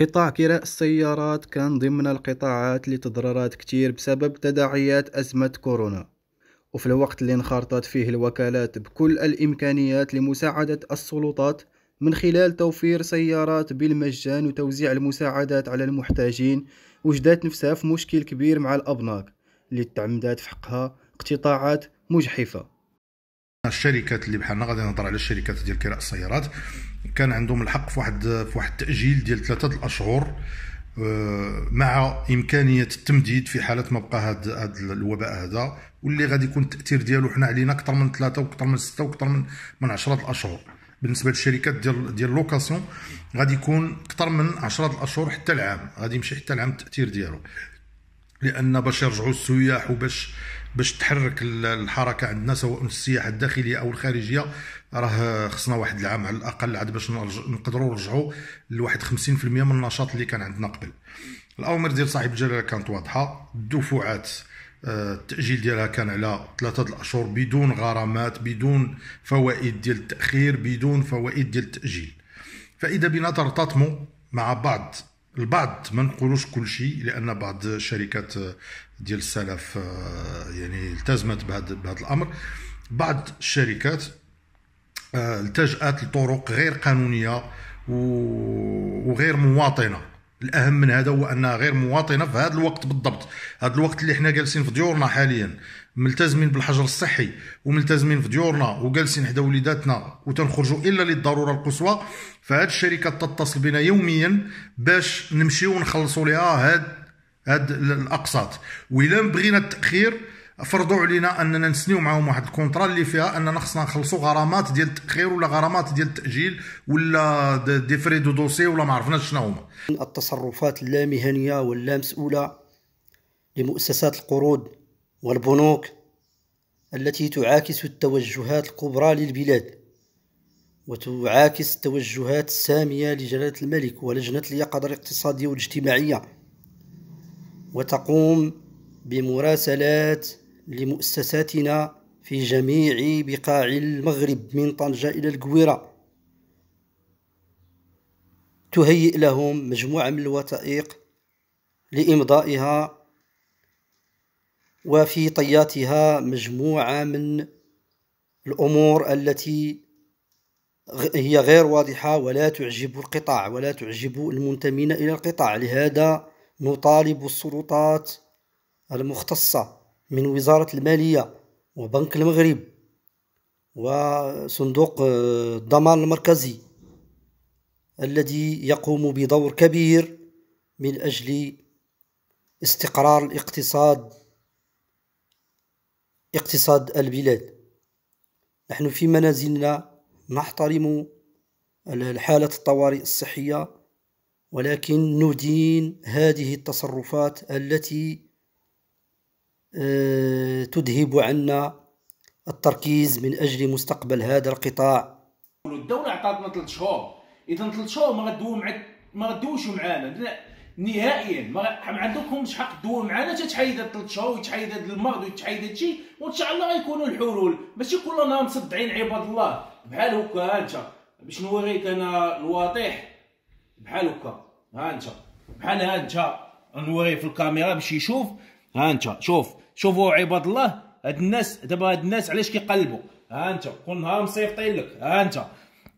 قطاع كراء السيارات كان ضمن القطاعات اللي تضررات كتير بسبب تداعيات أزمة كورونا. وفي الوقت اللي انخرطت فيه الوكالات بكل الإمكانيات لمساعدة السلطات من خلال توفير سيارات بالمجان وتوزيع المساعدات على المحتاجين وجدت نفسها في مشكل كبير مع الأبناك اللي تعمدات في حقها اقتطاعات مجحفة. الشركات اللي بحالنا غادي نهضر على الشركات ديال كراء السيارات. كان عندهم الحق في واحد في واحد التأجيل ديال ثلاثة الأشهر آه، مع إمكانية التمديد في حالة ما بقى هذا هاد الوباء هذا واللي غادي يكون التأثير ديالو حنا علينا أكثر من ثلاثة وأكثر من ستة وأكثر من من 10 الأشهر. بالنسبة للشركات ديال ديال اللوكاسيون غادي يكون أكثر من 10 الأشهر حتى العام. غادي يمشي حتى العام التأثير ديالو. لأن باش يرجعوا السياح وباش باش تحرك الحركة عندنا سواء السياحة الداخلية أو الخارجية. راه خصنا واحد العام على الأقل عاد باش نقدروا نرجعوا لواحد 50% من النشاط اللي كان عندنا قبل. الأوامر ديال صاحب الجلالة كانت واضحة. الدفعات آه، التأجيل ديالها كان على ثلاثة الأشهر بدون غرامات بدون فوائد ديال التأخير بدون فوائد ديال التأجيل. فإذا بنا ترتطموا مع بعض البعض ما نقولوش كل شيء لأن بعض الشركات ديال السلف آه، يعني التزمت بهذا بهذا الأمر. بعض الشركات آه، التجأت لطرق غير قانونية وغير مواطنة. الأهم من هذا هو أنها غير مواطنة في هذا الوقت بالضبط. هذا الوقت اللي حنا جالسين في ديورنا حاليا. ملتزمين بالحجر الصحي وملتزمين في ديورنا وجالسين حدا وليداتنا وتنخرجوا إلا للضرورة القصوى. فهاد الشركات تتصل بنا يوميا باش نمشيو ونخلصوا لها هاد هاد الأقساط. وإلا بغينا التأخير فرضوا علينا أننا نسنيو معاهم واحد ال contrat اللي فيها أننا خصنا نخلصوا غرامات ديال التاخير ولا غرامات ديال التأجيل ولا des frais de dossier ولا ما عرفناش شنو هما. التصرفات اللامهنية واللا مسؤوله لمؤسسات القروض والبنوك التي تعاكس التوجهات الكبرى للبلاد وتعاكس التوجهات السامية لجلالة الملك ولجنة اليقظة الاقتصادية والاجتماعية وتقوم بمراسلات لمؤسساتنا في جميع بقاع المغرب من طنجة إلى القويرة تهيئ لهم مجموعة من الوثائق لإمضائها وفي طياتها مجموعة من الأمور التي هي غير واضحة ولا تعجب القطاع ولا تعجب المنتمين إلى القطاع. لهذا نطالب السلطات المختصة من وزارة المالية وبنك المغرب وصندوق الضمان المركزي الذي يقوم بدور كبير من أجل استقرار الاقتصاد اقتصاد البلاد. نحن في منازلنا نحترم الحالة الطوارئ الصحية ولكن ندين هذه التصرفات التي آه، تذهب عنا التركيز من أجل مستقبل هذا القطاع. الدولة عطاتنا ثلاث شهور. إذا ثلاث شهور ما غدوو مع ما غدوش معانا. نهائيا ما عندكمش حق تدور معنا تتحيد هاد ثلاث شهور ويتحيد هاد المرض ويتحيد هادشي وإن شاء الله غيكونوا الحلول. ماشي كل نهار مصدعين عباد الله. بحال هكا أنت. باش نوريك أنا الواضح. بحال هكا ها أنت. بحال ها أنت. نوريه في الكاميرا باش يشوف. ها أنت شوف. شوفوا عباد الله هاد الناس دابا هاد الناس علاش كيقلبوا؟ ها انت كل نهار مصيفطين لك ها انت.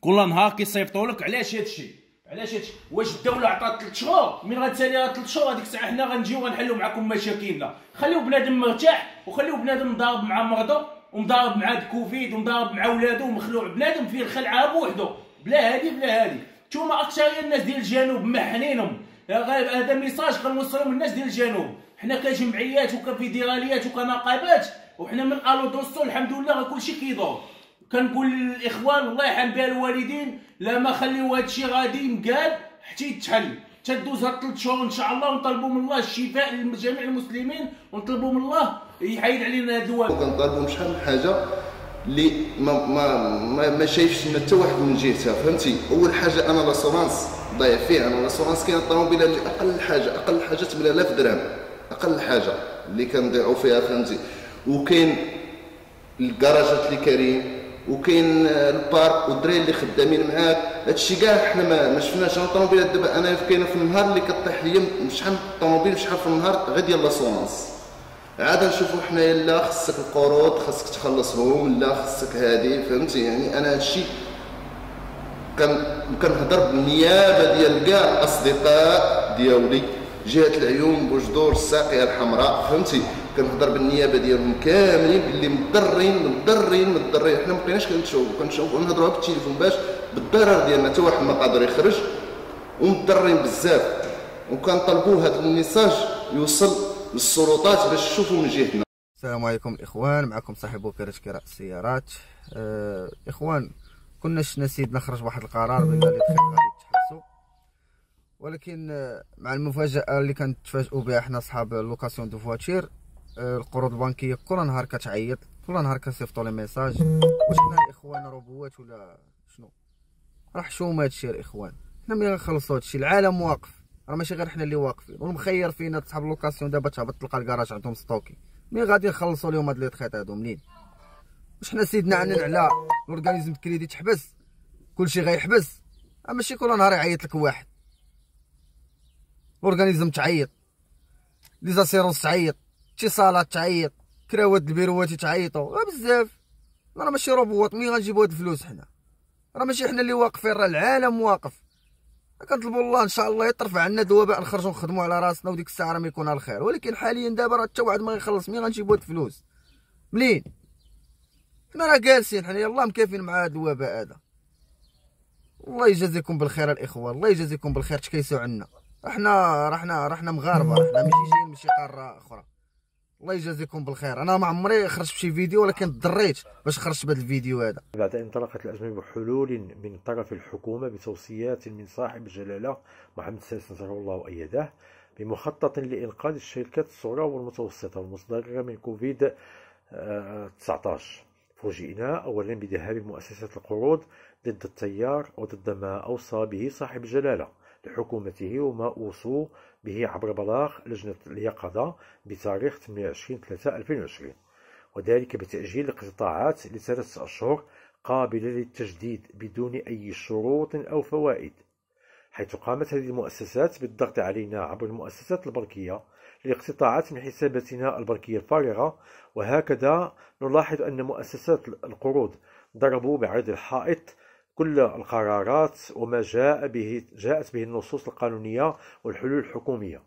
كل نهار كيصيفطوا لك علاش هادشي علاش هادشي واش الدولة عطات 3 شهور؟ من غتسالي 3 شهور هذيك الساعة حنا غنجيو غنحلوا معكم مشاكلنا. خليو بنادم مرتاح وخليو بنادم مضارب مع مرضو ومضارب مع الكوفيد ومضارب مع ولادو ومخلوع بنادم فيه الخلعه بوحدو. بلا هادي بلا هادي. نتوما أكثرية الناس ديال الجنوب محنينهم. غايب هذا message كنوصلو من الناس ديال الجنوب. حنا كجمعيات وكفيدراليات وكنقابات وحنا من ألو دوستو الحمد لله كلشي كيدور كنقول للإخوان الله يرحم بها الوالدين لا ما خليو هادشي غادي ينقال حتى يتحل. تدوز هاد ثلاث شهور إن شاء الله ونطلبوا من الله الشفاء لجميع المسلمين ونطلبوا من الله يحيد علينا هاد الوباء كنطالبوا بشحال من حاجة اللي ما ما ما, ما شايفش حتى واحد من جهتها فهمتي؟ أول حاجة أنا l'assurance ضايع فيه أنا l'assurance كاين الطوموبيله أقل حاجة أقل حاجة 8000 درهم. أقل حاجة اللي كنضيعوا فيها فهمتي وكاين الكراجات اللي كاين وكاين ال parc والدراري اللي خدامين معاك. هادشي كاع حنا ما, شفناش. أنا الطوموبيلات دابا أنا كاينة في النهار اللي كطيح ليا شحال الطوموبيل شحال في النهار غير ديال لاسونانس عاد نشوفوا حنايا لا خصك القروض خصك تخلصهم لا خصك هادي فهمتي؟ يعني أنا هادشي كان كنهضر بالنيابة ديال كاع الاصدقاء ديالي. جهة العيون بوجدور الساقية الحمراء فهمتي؟ كنهضر بالنيابة ديالهم كاملين باللي مضرين مضرين مضرين حنا ما بقيناش كنتشوفوا كنشوفوا نهضروا بالتليفون باش بالضرر ديالنا حتى واحد ما قادر يخرج ومضرين بزاف. وكنطلبوا هذا ال message يوصل للسلطات باش يشوفوا من جهتنا. السلام عليكم الاخوان معكم صاحب وكالة كراء السيارات. أه إخوان كنا شنا سيدنا خرج واحد القرار بان دخل غادي يتحبسوا ولكن آه، مع المفاجأة اللي كنتفاجئوا بها حنا صحاب location de voitures أه القروض البنكية كل نهار كتعيط كل نهار كنصيفطوا لي message. واش حنا الاخوان روبوات ولا شنو؟ راه حشومه هادشي الاخوان حنا ملي غنخلصوا هادشي العالم واقف. راه ماشي غير حنا اللي واقفين. والمخير فينا صحاب ال location دابا تهبط تلقى الكراج عندهم stocké. مين غادي نخلصوا لهم هاد les traites هادو منين؟ واش حنا سيدنا علن على ال organismes crédit تحبس؟ كلشي غيحبس. ماشي كل نهار يعيط لك واحد. ال organisme تعيط لي زاسيرونس تعيط اتصالات تعيط كراوات البيروات تعيطوا بزاف راه ماشي روبوات مين غنجيبو هاد الفلوس حنا راه ماشي حنا اللي واقفين راه العالم واقف كنطلبوا الله ان شاء الله يطرف عنا الوباء نخرجوا نخدموا على راسنا وديك الساعة راه ما يكون الخير. ولكن حاليا دابا راه حتى واحد ما يخلص مين غنجيبوا هاد الفلوس منين حنا راه جالسين حنا يلاه مكافين مع هذا الوباء هذا. الله يجازيكم بالخير الاخوه الله يجازيكم بالخير تكيسوا عنا. إحنا رحنا رحنا مغاربة رحنا ماشي جايين من شي قارة أخرى. الله يجازيكم بالخير. أنا ما عمري خرجت بشي فيديو ولكن ضريت باش خرجت بهذا الفيديو هذا. بعد أن انطلقت الأزمة بحلول من طرف الحكومة بتوصيات من صاحب الجلالة محمد السادس نصره الله وأيده بمخطط لإنقاذ الشركات الصغرى والمتوسطة المتضرره من كوفيد 19 فوجئنا اولا بذهاب مؤسسة القروض ضد التيار وضد ما أوصى به صاحب الجلالة. لحكومته وما أوصوا به عبر بلاغ لجنة اليقظة بتاريخ 28 3 2020 وذلك بتأجيل القطاعات لثلاثة أشهر قابلة للتجديد بدون أي شروط أو فوائد حيث قامت هذه المؤسسات بالضغط علينا عبر المؤسسات البنكية لاقتطاعات من حساباتنا البنكية الفارغة. وهكذا نلاحظ أن مؤسسات القروض ضربوا بعرض الحائط كل القرارات وما جاء به جاءت به النصوص القانونية والحلول الحكومية.